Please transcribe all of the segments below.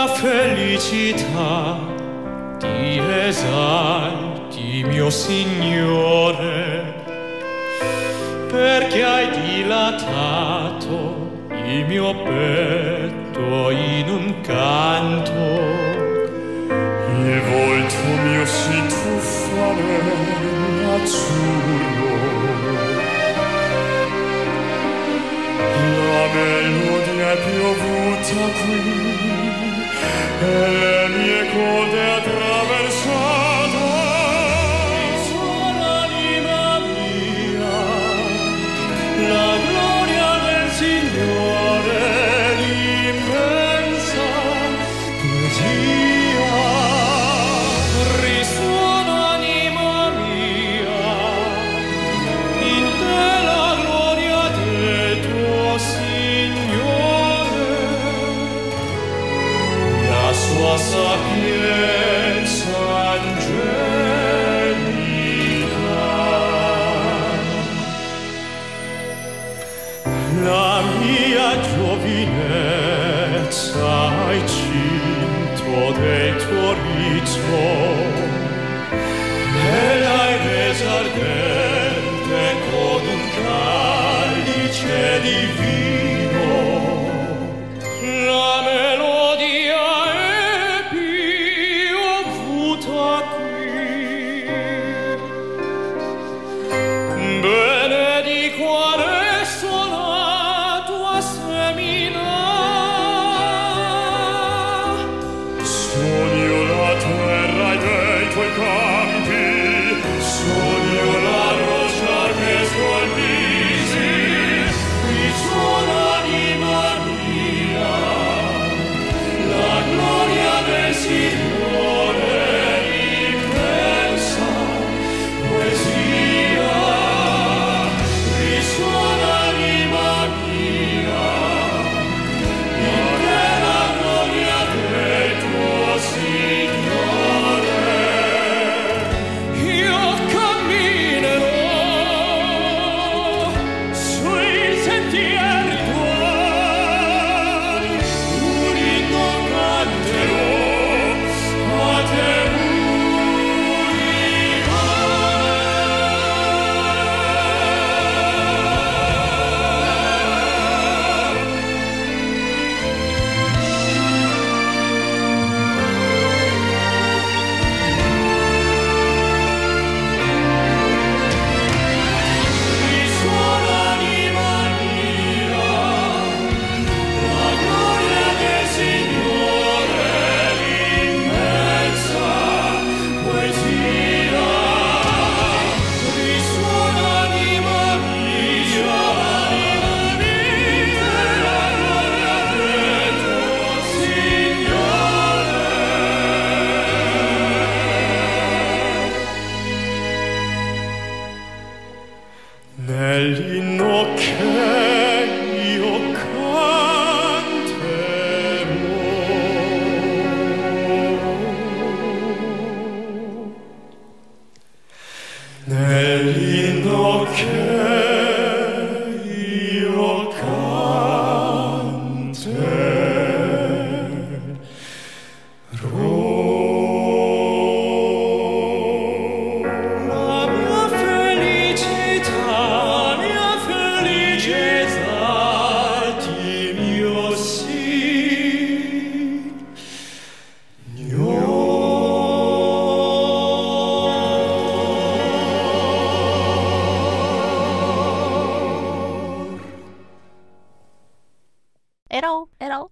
mia felicità ti esalti mio Signore perché hai dilatato il mio petto in un canto. Il volto mio si tuffa nell'azzurro la melodia è piovuta qui. le mie cose La mia giovinezza hai cinto del tuo rizzo. quel cor lindo che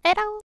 에라우